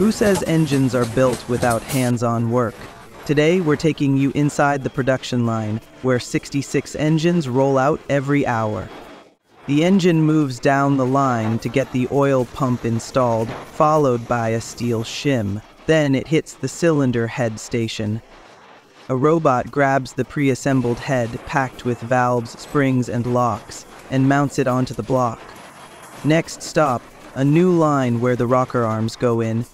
Who says engines are built without hands-on work? Today, we're taking you inside the production line, where 66 engines roll out every hour. The engine moves down the line to get the oil pump installed, followed by a steel shim. Then it hits the cylinder head station. A robot grabs the pre-assembled head packed with valves, springs, and locks, and mounts it onto the block. Next stop, a new line where the rocker arms go in.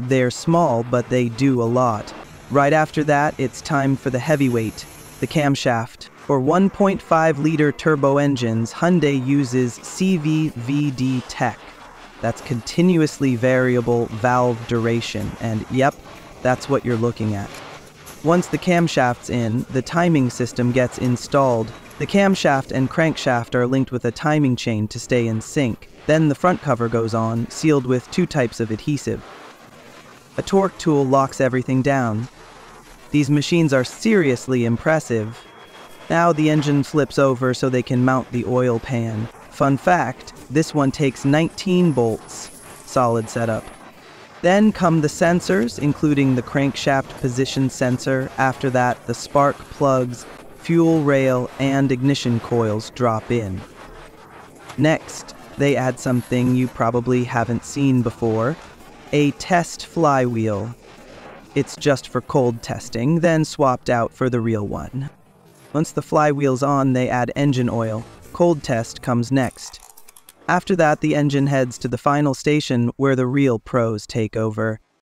They're small, but they do a lot. Right after that, it's time for the heavyweight, the camshaft. For 1.5 liter turbo engines, Hyundai uses CVVD tech. That's continuously variable valve duration, and yep, that's what you're looking at. Once the camshaft's in, the timing system gets installed. The camshaft and crankshaft are linked with a timing chain to stay in sync. Then the front cover goes on, sealed with two types of adhesive. A torque tool locks everything down. These machines are seriously impressive. Now the engine flips over so they can mount the oil pan. Fun fact, this one takes 19 bolts. Solid setup. Then come the sensors, including the crankshaft position sensor. After that, the spark plugs, fuel rail, and ignition coils drop in. Next, they add something you probably haven't seen before a test flywheel. It's just for cold testing, then swapped out for the real one. Once the flywheel's on, they add engine oil. Cold test comes next. After that, the engine heads to the final station where the real pros take over.